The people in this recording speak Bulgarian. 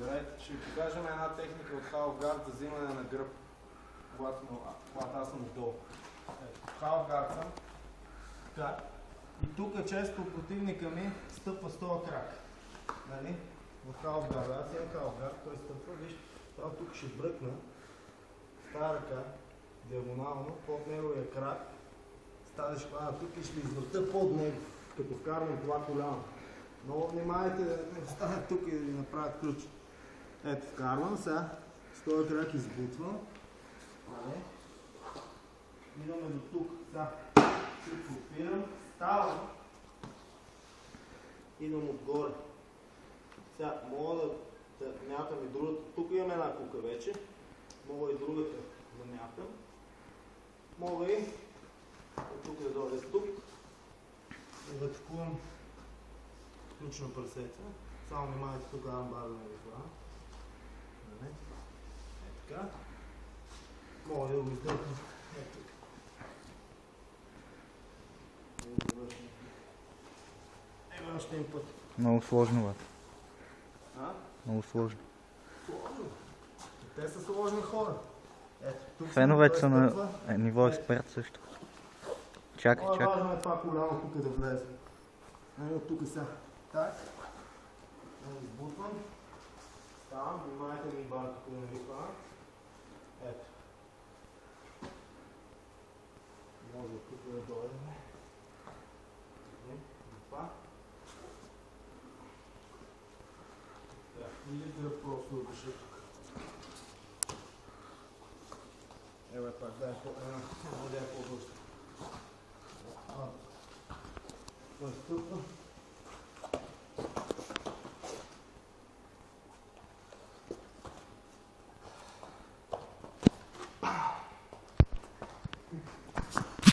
Здравейте, ще ви покажем една техника от Халфгард за взимане на гръб, когато, когато аз съм отдолу. Халфгард съм. Така. И тук често противника ми стъпва с този крак. Нали? В Халфгард. Аз имам Халфгард, той стъпва. Виж, това тук ще бръкна. С ръка, диагонално, под неговия крак. С шпана тук и ще извърта под него, като вкарвам това коляно. Много внимавайте да не останат тук и да ви направят ключ. Ето, вкарвам сега. С този крак избутвам. Идваме до тук. Сега. Тук отпирам. Ставам. Идвам отгоре. Сега мога да, да мятам и другата. Тук имам една кука вече. Мога и другата да мятам. Мога и от тук да дойда тук. Да ткувам ключно прасеца. Само внимавайте тук амбар да не ви хвана. Нали? Е така. Мога да го издърпам. Е тук. И да завършим. Ева още един път. Много сложно, бе. А? Много сложно. Сложно. Те са сложни хора. Ето, тук Феновете са на е, ниво експерт също. Чакай, е чакай. важно е това коляно тук да влезе. Ай, от тук сега. Так. Ай, Избутвам. Ставам. Внимайте ми бар тук да не ви хвана. Ето. Може тук да дойдем. Не, това. Така, или да просто да държа тук. Ева пак, дай по една,